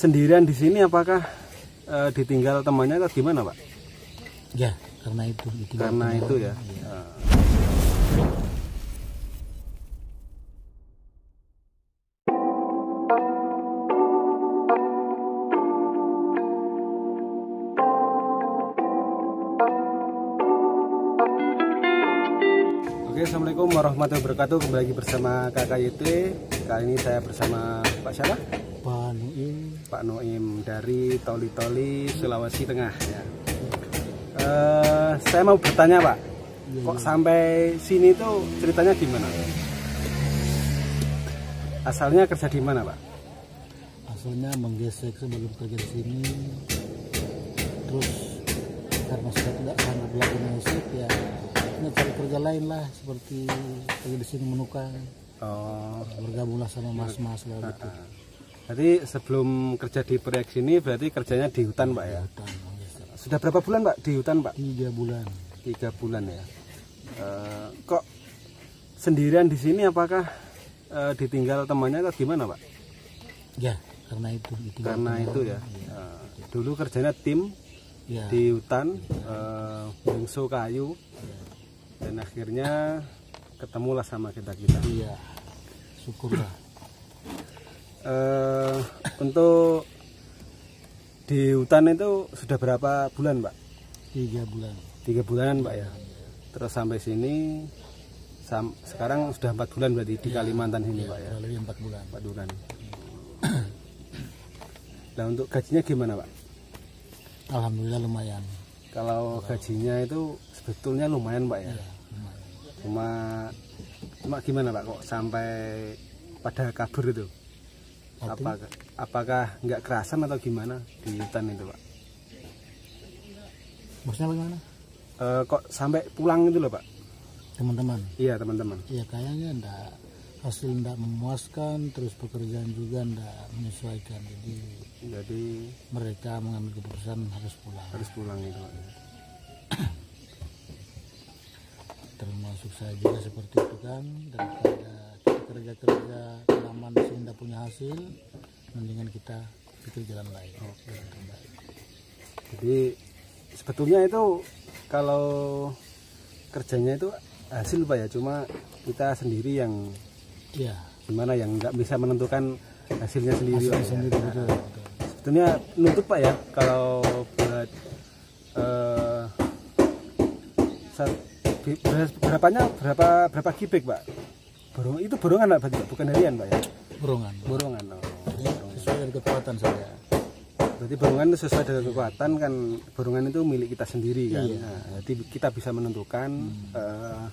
sendirian di sini apakah eh, ditinggal temannya atau gimana pak? Ya, karena itu. Karena teman. itu ya. Eh, Oke, assalamualaikum warahmatullahi wabarakatuh. Kembali lagi bersama KKYT. Kali ini saya bersama Pak siapa? Pak Nuim, Pak Noim dari Toli Toli Sulawesi Tengah. Ya. Eh, saya mau bertanya Pak, Iya, kok sampai sini tuh ceritanya gimana? Asalnya kerja di mana Pak? asalnya menggesek sebelum kerja di sini. Terus karena saya tidak sanggup lagi nasib ya, ini cari kerja lain lah seperti kerja di sini menukang. Oh, Bergabunglah sama mas-mas lah gitu. Jadi sebelum kerja di proyek sini berarti kerjanya di hutan Pak ya? Hutan, menggesek. Sudah berapa bulan Pak di hutan Pak? Tiga bulan. Tiga bulan ya. Eh, kok sendirian di sini apakah eh, ditinggal temannya atau gimana Pak? Ya, karena itu. Karena teman. itu ya. Eh, dulu kerjanya tim Ya, di hutan eh, bungsu kayu dan akhirnya ketemulah sama kita kita. iya. Syukurlah. Eh, untuk di hutan itu sudah berapa bulan Pak? Tiga bulan. Tiga bulan Pak ya. Terus sampai sini sam- sekarang sudah empat bulan berarti di Kalimantan ini Pak ya. Lebih empat bulan. Empat bulan. Nah untuk gajinya gimana Pak? Alhamdulillah lumayan. Kalau gajinya itu sebetulnya lumayan Pak ya. Ya, lumayan. Cuma cuma gimana Pak kok sampai pada kabur itu? Apakah apakah nggak kerasan atau gimana di hutan itu Pak? Maksudnya bagaimana? Eh, kok sampai pulang itu loh Pak? Teman-teman. Iya teman-teman. Ya kayaknya enggak hasil enggak memuaskan terus pekerjaan juga enggak menyesuaikan jadi Jadi mereka mengambil keputusan harus pulang harus pulang itu Pak. termasuk saya juga seperti itu kan daripada kita kerja punya hasil mendingan kita pikir jalan lain jalan terbaik. Jadi sebetulnya itu kalau kerjanya itu hasil Pak ya, cuma kita sendiri yang Iya gimana yang nggak bisa menentukan hasilnya sendiri hasilnya ya. sendiri betul, betul. Sebetulnya nuntut Pak ya kalau buat ber- berapanya berapa berapa gibek Pak? Borong itu borongan berarti, Pak? bukan harian Pak ya? Borongan Borongan. Oh. Sesuai dari kekuatan saya Berarti borongan itu sesuai dengan kekuatan kan borongan itu milik kita sendiri kan. Iya. Nah, jadi kita bisa menentukan eh,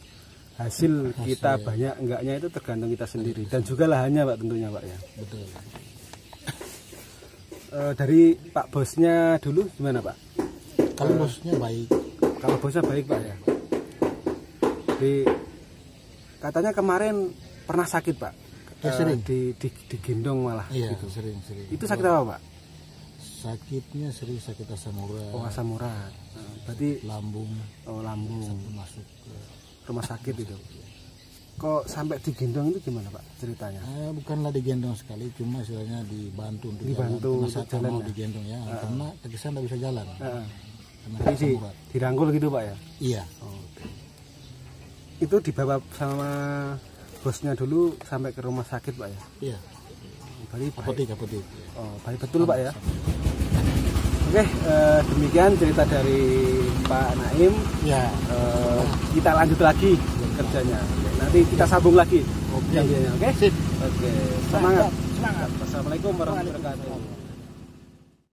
hasil, kita banyak enggaknya itu tergantung kita sendiri dan juga lahannya Pak tentunya Pak ya. betul Eh, dari Pak bosnya dulu gimana Pak? kalau bosnya baik Kalau bosnya baik Pak ya. Di katanya kemarin pernah sakit Pak. Ya, Eh, sering. di, di digendong malah iya gitu. sering sering Itu sakit apa Pak? sakitnya sering sakit asam urat Oh asam urat. Nah, berarti lambung oh lambung. masuk ke rumah sakit itu. Kok sampai digendong itu gimana Pak ceritanya? eh, bukanlah digendong sekali cuma istilahnya dibantu untuk Dibantu jalan. untuk Karena jalan mau ya? digendong ya karena kaki saya nggak bisa jalan karena Jadi di, dirangkul gitu Pak ya? iya Oh, oke. Itu dibawa sama bosnya dulu sampai ke rumah sakit Pak ya? iya Berarti baik, apotek apotek oh, baik betul Pak ya? Oke, eh, demikian cerita dari Pak Naim. ya Eh, kita lanjut lagi kerjanya. Nanti kita sambung lagi. Oke. Oke? Oke, semangat. Semangat. Wassalamualaikum warahmatullahi wabarakatuh.